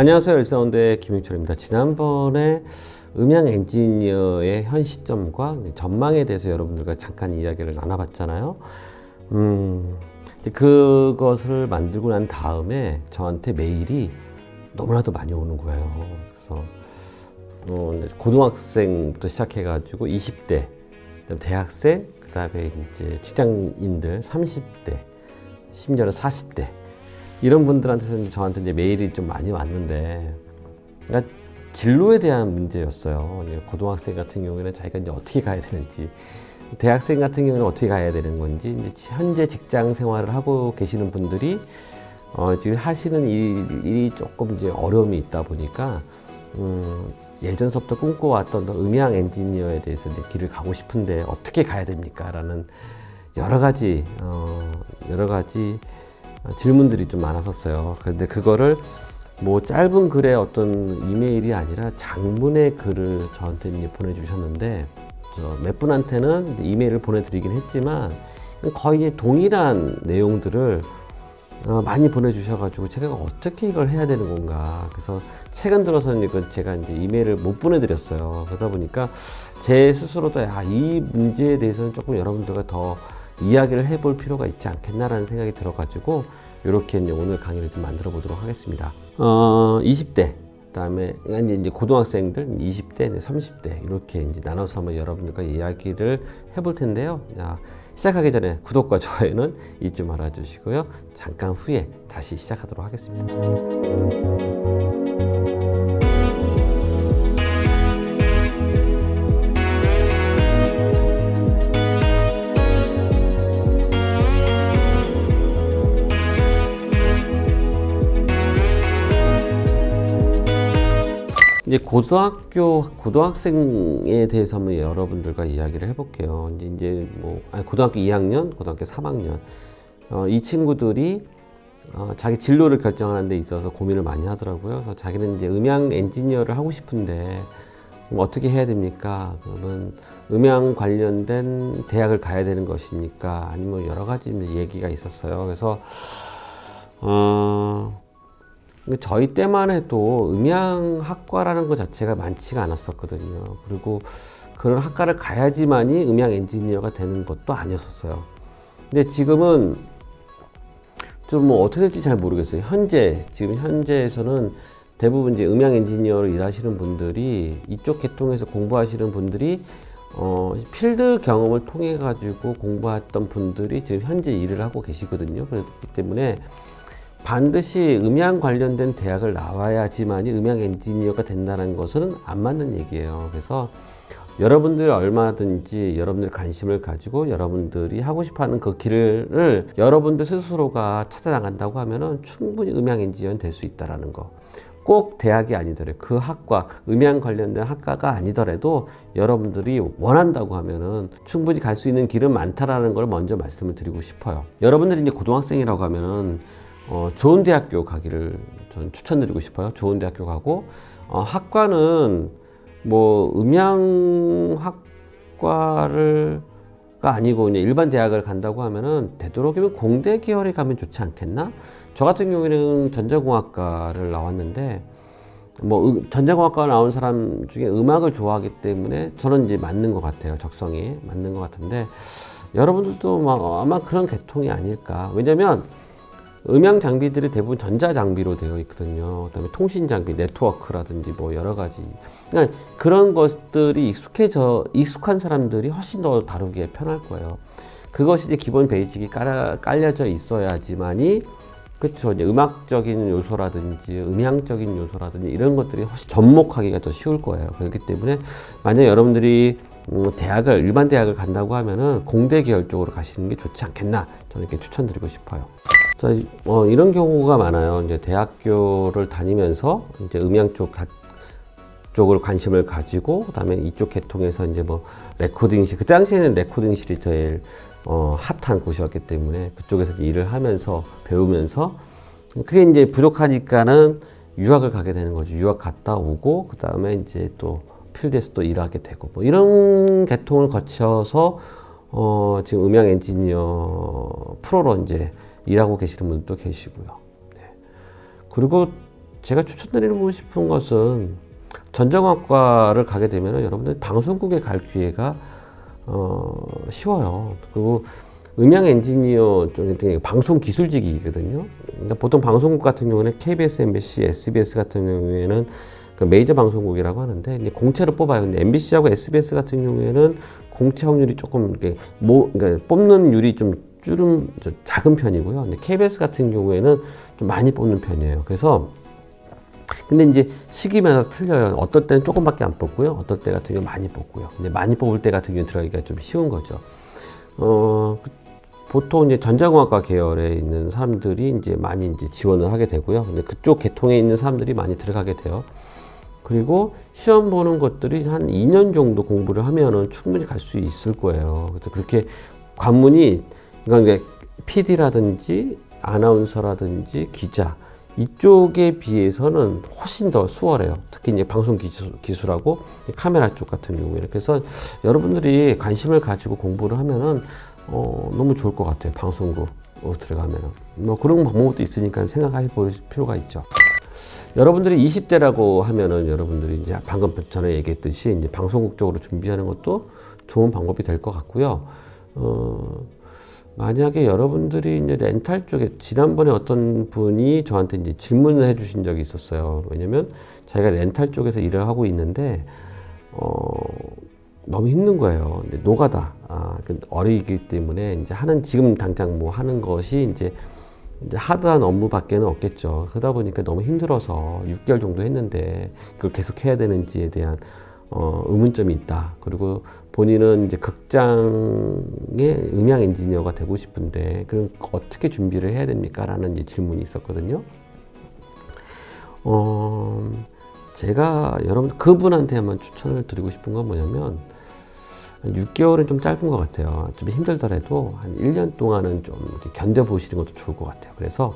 안녕하세요. 일사원대 김용철입니다. 지난번에 음향 엔지니어의 현 시점과 전망에 대해서 여러분들과 잠깐 이야기를 나눠봤잖아요. 음, 그것을 만들고 난 다음에 저한테 메일이 너무나도 많이 오는 거예요. 그래서 어, 고등학생부터 시작해가지고 20대, 대학생, 그 다음에 이제 직장인들 30대, 심지어는 40대 이런 분들한테서 저한테 이제 메일이 좀 많이 왔는데 그러니까 진로에 대한 문제였어요. 고등학생 같은 경우에는 자기가 이제 어떻게 가야 되는지 대학생 같은 경우는 어떻게 가야 되는 건지 현재 직장 생활을 하고 계시는 분들이 어, 지금 하시는 일, 이 조금 이제 어려움이 있다 보니까 음, 예전서부터 꿈꿔왔던 음향 엔지니어에 대해서 이제 길을 가고 싶은데 어떻게 가야 됩니까? 라는 여러 가지 어, 여러 가지 질문들이 좀 많았었어요. 그런데 그거를 뭐 짧은 글의 어떤 이메일이 아니라 장문의 글을 저한테 보내주셨는데 몇 분한테는 이메일을 보내드리긴 했지만 거의 동일한 내용들을 어, 많이 보내주셔가지고 제가 어떻게 이걸 해야 되는 건가. 그래서 최근 들어서는 이거 제가 이제 이메일을 못 보내드렸어요. 그러다 보니까 제 스스로도 아, 이 문제에 대해서는 조금 여러분들과 더 이야기를 해볼 필요가 있지 않겠나라는 생각이 들어가지고 이렇게 이제 오늘 강의를 좀 만들어 보도록 하겠습니다. 어, 20대, 그다음에 이제 고등학생들 20대, 30대 이렇게 이제 나눠서 한번 여러분들과 이야기를 해볼 텐데요. 자, 시작하기 전에 구독과 좋아요는 잊지 말아 주시고요. 잠깐 후에 다시 시작하도록 하겠습니다. 이제 고등학교 고등학생에 대해서 한번 여러분들과 이야기를 해볼게요. 이제 이제 뭐 아니 고등학교 2학년, 고등학교 3학년 어, 이 친구들이 어, 자기 진로를 결정하는 데 있어서 고민을 많이 하더라고요. 그래서 자기는 이제 음향 엔지니어를 하고 싶은데 어떻게 해야 됩니까? 그러면 음향 관련된 대학을 가야 되는 것입니까? 아니면 여러 가지 얘기가 있었어요. 그래서 어. 저희 때만 해도 음향학과라는 것 자체가 많지가 않았었거든요. 그리고 그런 학과를 가야지만이 음향 엔지니어가 되는 것도 아니었었어요. 근데 지금은 좀 뭐 어떻게 될지 잘 모르겠어요. 현재, 지금 현재에서는 대부분 이제 음향 엔지니어로 일하시는 분들이 이쪽 계통에서 공부하시는 분들이 어, 필드 경험을 통해 가지고 공부했던 분들이 지금 현재 일을 하고 계시거든요. 그렇기 때문에 반드시 음향 관련된 대학을 나와야지만이 음향 엔지니어가 된다는 것은 안 맞는 얘기예요. 그래서 여러분들이 얼마든지 여러분들 관심을 가지고 여러분들이 하고 싶어 하는 그 길을 여러분들 스스로가 찾아나간다고 하면은 충분히 음향 엔지니어는 될수 있다라는 거. 꼭 대학이 아니더라도 그 학과, 음향 관련된 학과가 아니더라도 여러분들이 원한다고 하면은 충분히 갈 수 있는 길은 많다라는 걸 먼저 말씀을 드리고 싶어요. 여러분들이 이제 고등학생이라고 하면은 어, 좋은 대학교 가기를 전 추천드리고 싶어요. 좋은 대학교 가고 어, 학과는 뭐 음향학과를 가 아니고 이제 일반 대학을 간다고 하면은 되도록이면 공대 계열에 가면 좋지 않겠나? 저 같은 경우에는 전자공학과를 나왔는데 뭐 전자공학과 나온 사람 중에 음악을 좋아하기 때문에 저는 이제 맞는 것 같아요. 적성이 맞는 것 같은데 여러분들도 막 아마 그런 계통이 아닐까. 왜냐면 음향 장비들이 대부분 전자 장비로 되어 있거든요. 그다음에 통신 장비, 네트워크라든지 뭐 여러 가지. 그러니까 그런 것들이 익숙해져 익숙한 사람들이 훨씬 더 다루기에 편할 거예요. 그것이 이제 기본 베이직이 깔아, 깔려져 있어야지만이 그렇죠. 이제 음악적인 요소라든지 음향적인 요소라든지 이런 것들이 훨씬 접목하기가 더 쉬울 거예요. 그렇기 때문에 만약 여러분들이 음, 대학을 일반 대학을 간다고 하면은 공대 계열 쪽으로 가시는 게 좋지 않겠나 저는 이렇게 추천드리고 싶어요. 자, 어, 이런 경우가 많아요. 이제 대학교를 다니면서 이제 음향 쪽 쪽을 관심을 가지고 그다음에 이쪽 계통에서 이제 뭐 레코딩실 그때 당시에는 레코딩실이 제일 어, 핫한 곳이었기 때문에 그쪽에서 일을 하면서 배우면서 그게 이제 부족하니까는 유학을 가게 되는 거죠. 유학 갔다 오고 그 다음에 이제 또 필드에서 또 일하게 되고 뭐 이런 계통을 거쳐서 어, 지금 음향 엔지니어 프로로 이제 일하고 계시는 분들도 계시고요. 네. 그리고 제가 추천드리고 싶은 것은 전자공학과를 가게 되면 여러분들 방송국에 갈 기회가 어, 쉬워요. 그리고 음향 엔지니어 쪽에 방송 기술직이거든요. 그러니까 보통 방송국 같은 경우는 KBS, MBC, SBS 같은 경우에는 그 메이저 방송국이라고 하는데 공채로 뽑아요. 근데 MBC하고 SBS 같은 경우에는 공채 확률이 조금 이렇게 뭐 그러니까 뽑는 율이 좀 줄음 작은 편이고요. 근데 KBS 같은 경우에는 좀 많이 뽑는 편이에요. 그래서 근데 이제 시기마다 틀려요. 어떨 때는 조금밖에 안 뽑고요. 어떨 때 같은 경우 많이 뽑고요. 근데 많이 뽑을 때 같은 경우 들어가기가 좀 쉬운 거죠. 어, 그 보통 이제 전자공학과 계열에 있는 사람들이 이제 많이 이제 지원을 하게 되고요. 근데 그쪽 계통에 있는 사람들이 많이 들어가게 돼요. 그리고 시험 보는 것들이 한 2년 정도 공부를 하면은 충분히 갈 수 있을 거예요. 그래서 그렇게 관문이 그러니까 PD라든지 아나운서라든지 기자 이쪽에 비해서는 훨씬 더 수월해요. 특히 이제 방송 기술, 기술 하고 카메라 쪽 같은 경우에. 그래서 여러분들이 관심을 가지고 공부를 하면은 어, 너무 좋을 것 같아요. 방송국 들어가면은. 뭐 그런 방법도 있으니까 생각해 볼 필요가 있죠. 여러분들이 20대라고 하면은 여러분들이 이제 방금 전에 얘기했듯이 이제 방송국 쪽으로 준비하는 것도 좋은 방법이 될 것 같고요. 어, 만약에 여러분들이 이제 렌탈 쪽에 지난번에 어떤 분이 저한테 이제 질문을 해주신 적이 있었어요. 왜냐면 자기가 렌탈 쪽에서 일을 하고 있는데 어, 너무 힘든 거예요. 노가다. 아, 그 어리기 때문에 이제 하는 지금 당장 뭐 하는 것이 이제 이제 하드한 업무밖에는 없겠죠. 그러다 보니까 너무 힘들어서 6개월 정도 했는데 그걸 계속 해야 되는지에 대한 어, 의문점이 있다. 그리고 본인은 이제 극장의 음향 엔지니어가 되고 싶은데 그럼 어떻게 준비를 해야 됩니까? 라는 이제 질문이 있었거든요. 어, 제가 여러분 그분한테 한번 추천을 드리고 싶은 건 뭐냐면 6개월은 좀 짧은 것 같아요. 좀 힘들더라도 한 1년 동안은 좀 견뎌보시는 것도 좋을 것 같아요. 그래서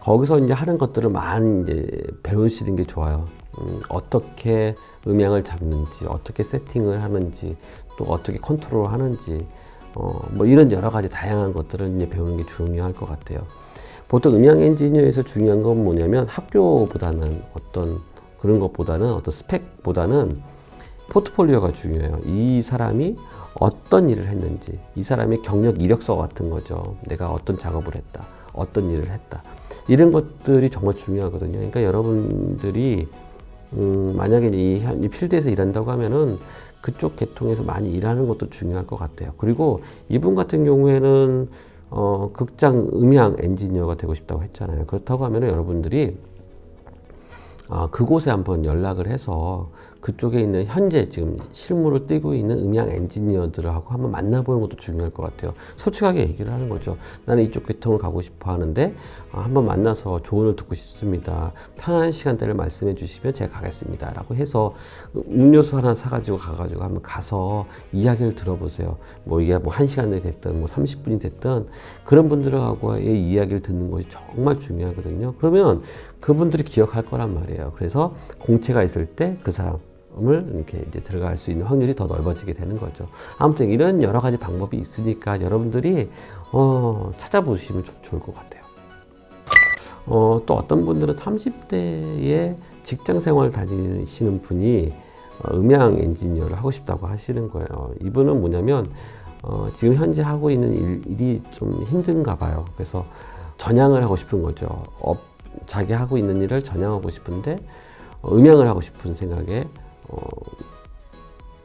거기서 이제 하는 것들을 많이 이제 배우시는 게 좋아요. 음, 어떻게 음향을 잡는지, 어떻게 세팅을 하는지, 또 어떻게 컨트롤 하는지, 어, 뭐 이런 여러 가지 다양한 것들을 이제 배우는 게 중요할 것 같아요. 보통 음향 엔지니어에서 중요한 건 뭐냐면 학교보다는 어떤 그런 것보다는 어떤 스펙보다는 포트폴리오가 중요해요. 이 사람이 어떤 일을 했는지, 이 사람의 경력 이력서 같은 거죠. 내가 어떤 작업을 했다, 어떤 일을 했다. 이런 것들이 정말 중요하거든요. 그러니까 여러분들이 음, 만약에 이, 이 필드에서 일한다고 하면은 그쪽 계통에서 많이 일하는 것도 중요할 것 같아요. 그리고 이분 같은 경우에는 어, 극장 음향 엔지니어가 되고 싶다고 했잖아요. 그렇다고 하면 여러분들이 아, 그곳에 한번 연락을 해서 그쪽에 있는 현재 지금 실무를 뛰고 있는 음향 엔지니어들하고 한번 만나보는 것도 중요할 것 같아요. 솔직하게 얘기를 하는 거죠. 나는 이쪽 계통을 가고 싶어 하는데 아, 한번 만나서 조언을 듣고 싶습니다. 편한 시간대를 말씀해 주시면 제가 가겠습니다. 라고 해서 음료수 하나 사가지고 가가지고 한번 가서 이야기를 들어보세요. 뭐 이게 뭐한 시간이 됐든 뭐 30분이 됐든 그런 분들하고의 이야기를 듣는 것이 정말 중요하거든요. 그러면 그분들이 기억할 거란 말이에요. 그래서 공채가 있을 때 그 사람 을 이렇게 이제 들어갈 수 있는 확률이 더 넓어지게 되는 거죠. 아무튼 이런 여러 가지 방법이 있으니까 여러분들이 어, 찾아보시면 좀 좋을 것 같아요. 어, 또 어떤 분들은 30대에 직장 생활 다니시는 분이 어, 음향 엔지니어를 하고 싶다고 하시는 거예요. 이분은 뭐냐면 어, 지금 현재 하고 있는 일, 이좀 힘든가 봐요. 그래서 전향을 하고 싶은 거죠. 업, 자기 하고 있는 일을 전향하고 싶은데 어, 음향을 하고 싶은 생각에 어,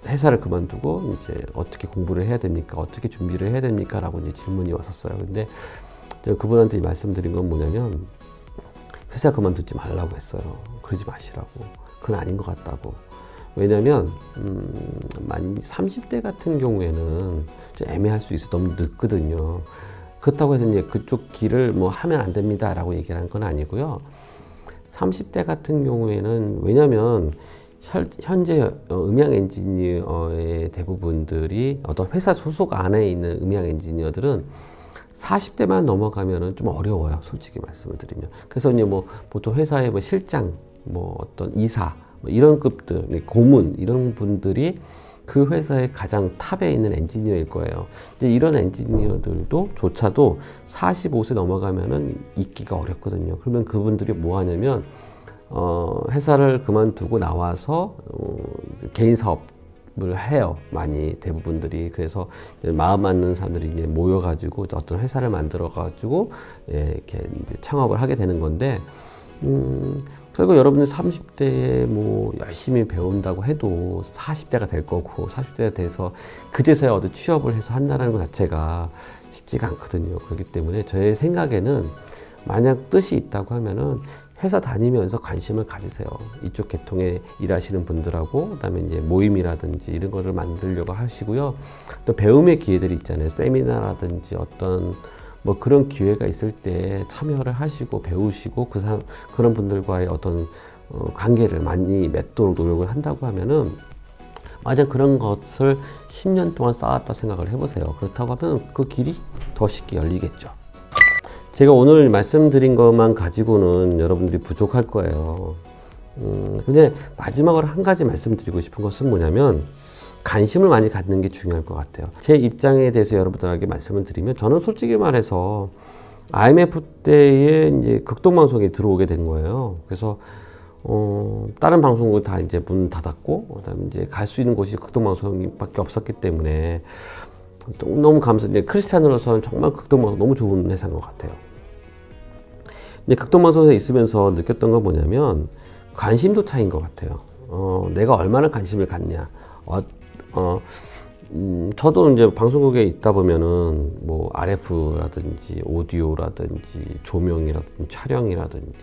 회사를 그만두고 이제 어떻게 공부를 해야 됩니까? 어떻게 준비를 해야 됩니까? 라고 이제 질문이 왔었어요. 근데 그분한테 말씀드린 건 뭐냐면 회사 그만두지 말라고 했어요. 그러지 마시라고. 그건 아닌 것 같다고. 왜냐면 음, 만 30대 같은 경우에는 좀 애매할 수 있어 너무 늦거든요. 그렇다고 해서 이제 그쪽 길을 뭐 하면 안 됩니다라고 얘기를 하는 건 아니고요. 30대 같은 경우에는 왜냐면 현재 어, 음향 엔지니어의 대부분들이 어떤 회사 소속 안에 있는 음향 엔지니어들은 40대만 넘어가면은 좀 어려워요. 솔직히 말씀을 드리면. 그래서 이제 뭐 보통 회사의 뭐 실장, 뭐 어떤 이사, 뭐 이런 급들, 고문 이런 분들이 그 회사의 가장 탑에 있는 엔지니어일 거예요. 이제 이런 엔지니어들도 조차도 45세 넘어가면은 있기가 어렵거든요. 그러면 그분들이 뭐 하냐면 어, 회사를 그만두고 나와서 어, 개인 사업을 해요. 많이 대부분들이 그래서 마음 맞는 사람들이 이제 모여가지고 어떤 회사를 만들어가지고 예, 이렇게 창업을 하게 되는 건데 음, 결국 여러분이 30대에 뭐 열심히 배운다고 해도 40대가 될 거고 40대가 돼서 그제서야 어디 취업을 해서 한다는 것 자체가 쉽지가 않거든요. 그렇기 때문에 저의 생각에는 만약 뜻이 있다고 하면은 회사 다니면서 관심을 가지세요. 이쪽 계통에 일하시는 분들하고 그다음에 이제 모임이라든지 이런 거를 만들려고 하시고요. 또 배움의 기회들이 있잖아요. 세미나라든지 어떤 뭐 그런 기회가 있을 때 참여를 하시고 배우시고 그 사람 그런 분들과의 어떤 어, 관계를 많이 맺도록 노력을 한다고 하면은 만약 그런 것을 10년 동안 쌓았다 생각을 해보세요. 그렇다고 하면 그 길이 더 쉽게 열리겠죠. 제가 오늘 말씀드린 것만 가지고는 여러분들이 부족할 거예요. 음, 근데 마지막으로 한 가지 말씀드리고 싶은 것은 뭐냐면 관심을 많이 갖는 게 중요할 것 같아요. 제 입장에 대해서 여러분들에게 말씀을 드리면 저는 솔직히 말해서 IMF 때에 이제 극동 방송에 들어오게 된 거예요. 그래서 어, 다른 방송국 다 이제 문 닫았고, 그다음에 이제 갈 수 있는 곳이 극동 방송밖에 없었기 때문에 너무 감사. 이제 크리스찬으로서는 정말 극동 방송 너무 좋은 회사인 것 같아요. 근데 극동 방송에 있으면서 느꼈던 건 뭐냐면 관심도 차이인 것 같아요. 어, 내가 얼마나 관심을 갖냐. 어, 어, 음, 저도 이제 방송국에 있다 보면은 뭐 RF라든지 오디오라든지 조명이라든지 촬영이라든지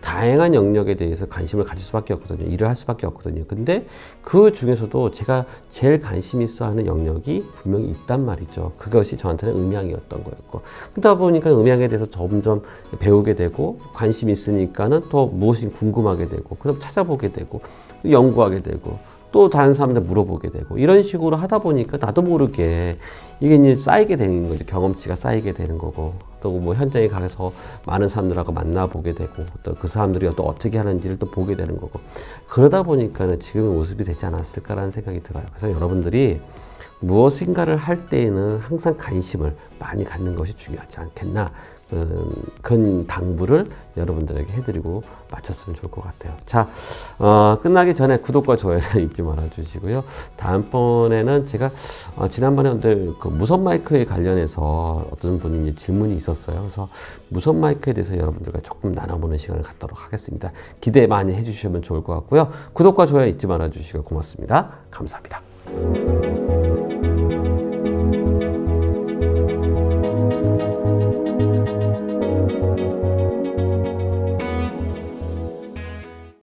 다양한 영역에 대해서 관심을 가질 수밖에 없거든요. 일을 할 수밖에 없거든요. 근데 그 중에서도 제가 제일 관심 있어 하는 영역이 분명히 있단 말이죠. 그것이 저한테는 음향이었던 거였고. 그러다 보니까 음향에 대해서 점점 배우게 되고 관심이 있으니까는 또 무엇이 궁금하게 되고 그래서 찾아보게 되고 연구하게 되고 또 다른 사람한테 물어보게 되고 이런 식으로 하다 보니까 나도 모르게 이게 이제 쌓이게 되는 거죠. 경험치가 쌓이게 되는 거고 또 뭐 현장에 가서 많은 사람들하고 만나보게 되고 또 그 사람들이 또 어떻게 하는지를 또 보게 되는 거고 그러다 보니까는 지금의 모습이 되지 않았을까라는 생각이 들어요. 그래서 여러분들이 무엇인가를 할 때에는 항상 관심을 많이 갖는 것이 중요하지 않겠나 음, 그런 당부를 여러분들에게 해드리고 마쳤으면 좋을 것 같아요. 자, 어, 끝나기 전에 구독과 좋아요 잊지 말아 주시고요. 다음번에는 제가 어, 지난번에 오늘 그 무선 마이크에 관련해서 어떤 분이 질문이 있었어요. 그래서 무선 마이크에 대해서 여러분들과 조금 나눠보는 시간을 갖도록 하겠습니다. 기대 많이 해주시면 좋을 것 같고요. 구독과 좋아요 잊지 말아 주시고 고맙습니다. 감사합니다.